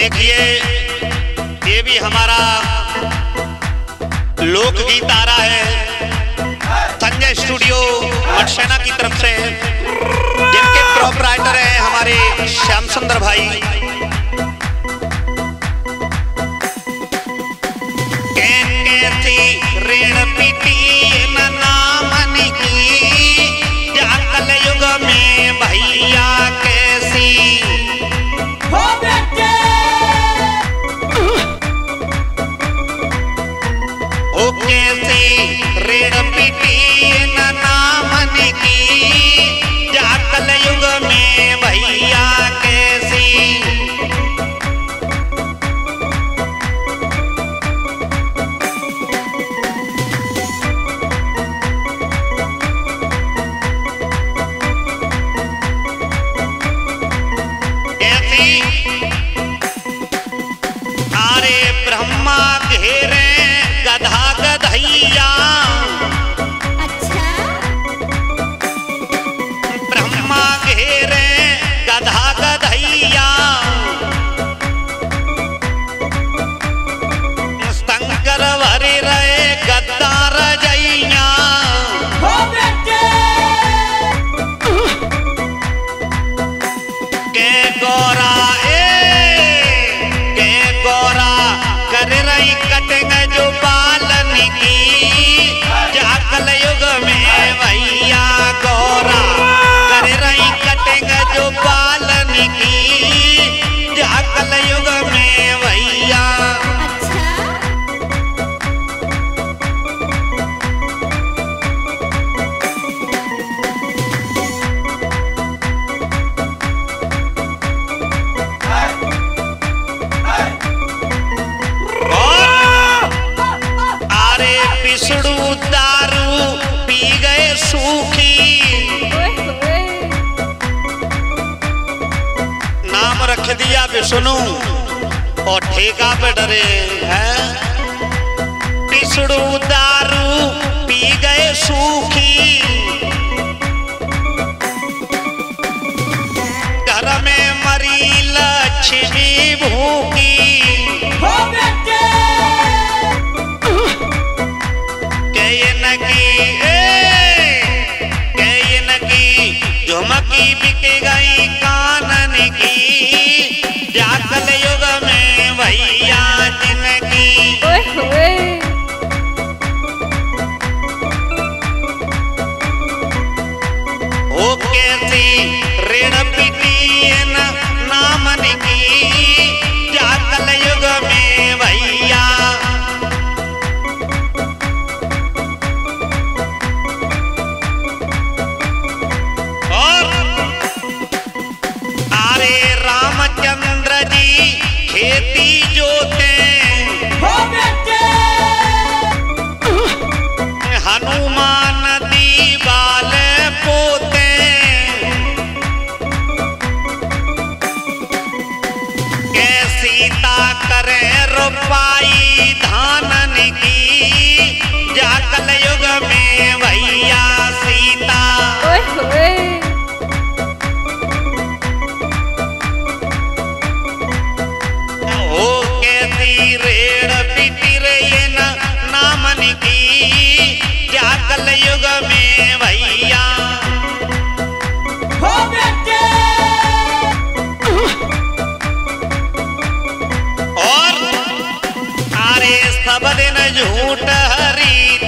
देखिए, ये भी हमारा लोकगीत आ रहा है। संजय स्टूडियो मटसेना की तरफ़ से। जिनके प्रॉपराइटर हैं हमारे श्याम सुंदर भाई। घेरे बिछड़ू दारू पी गए सूखी। नाम रख दिया विष्णु और ठेका पे डरे है। मकी बिक गई कानन की। व्याकल युग में भैया जिनकी। ओके सी ऋण आई धानन बदन झूठ हरी